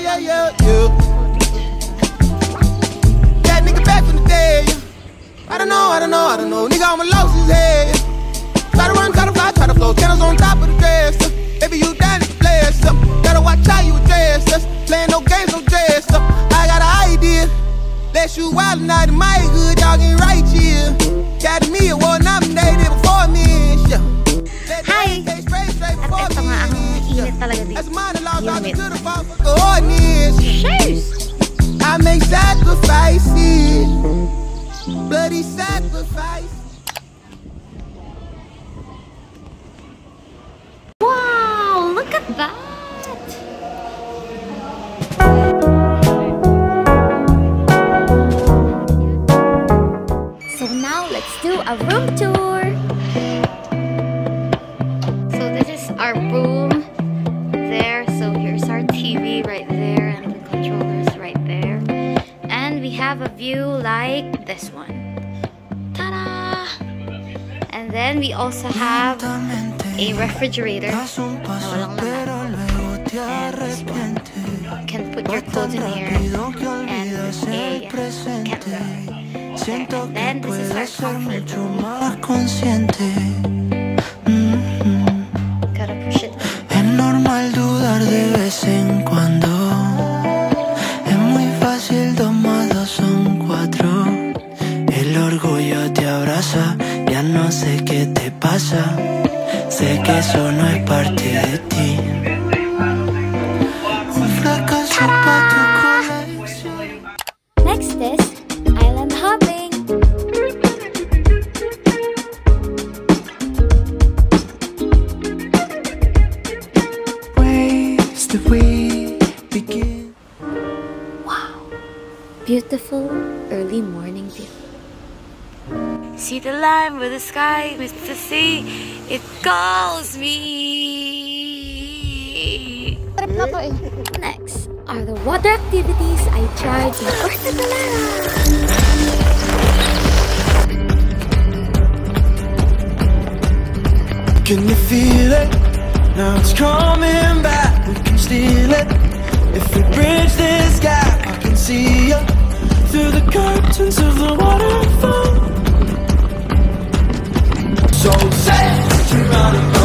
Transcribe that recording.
yeah, yeah, yeah. That nigga back from the dead. I don't know, I don't know, I don't know. Nigga, I'ma lost his head. Try to run, try to fly, try to flow. Candles on top of the dresser. Baby, you down to bless up. Gotta watch how you address us. Playing no games, no dress up. I got an idea. Let's shoot wild night in my hood, y'all getting right here. Got me award talaga dito. mine, lost all Humid. to the motherfucker ordinance. Cheers! I make sacrifices, bloody sacrifice. Wow, look at that! So now let's do a room tour. TV right there and the controllers right there. And we have a view like this one. Ta-da! And then we also have a refrigerator na walang laman. And this one. You can put your clothes in here and a candle. There. And then this is our comfort no sé qué te pasa. Sé que eso no es parte de ti. Un fracaso para tu colección. Next is island hopping. That we begin. Beautiful early morning view. See the line where the sky meets the sea. It calls me. Next are the water activities I tried in Puerto Galera. Can you feel it? Now it's coming back. We can steal it. If we bridge this gap, I can see you through the curtains of the waterfall so sad. You're